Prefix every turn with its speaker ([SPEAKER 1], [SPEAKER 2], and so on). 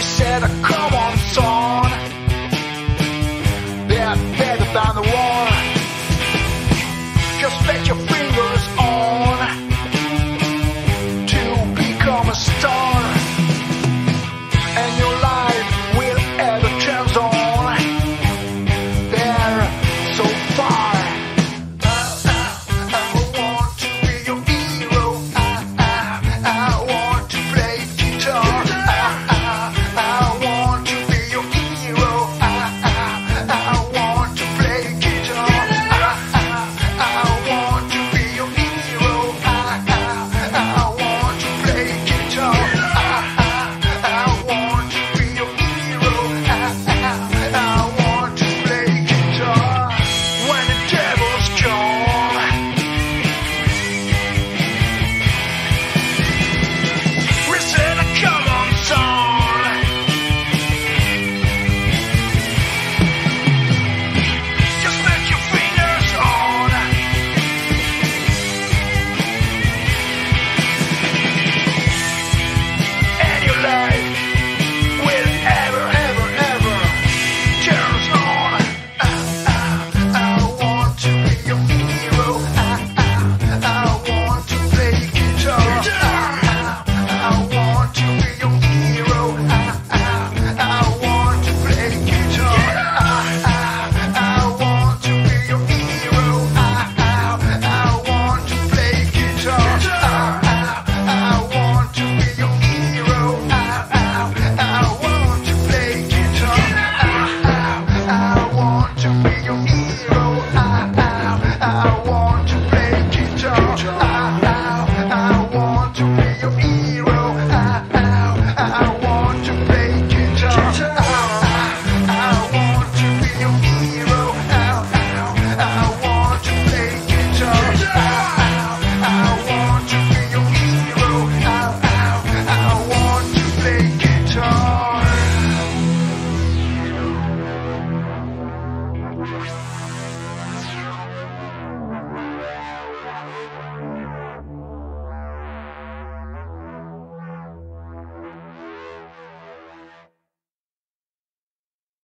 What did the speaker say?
[SPEAKER 1] He said, "Come on, 你有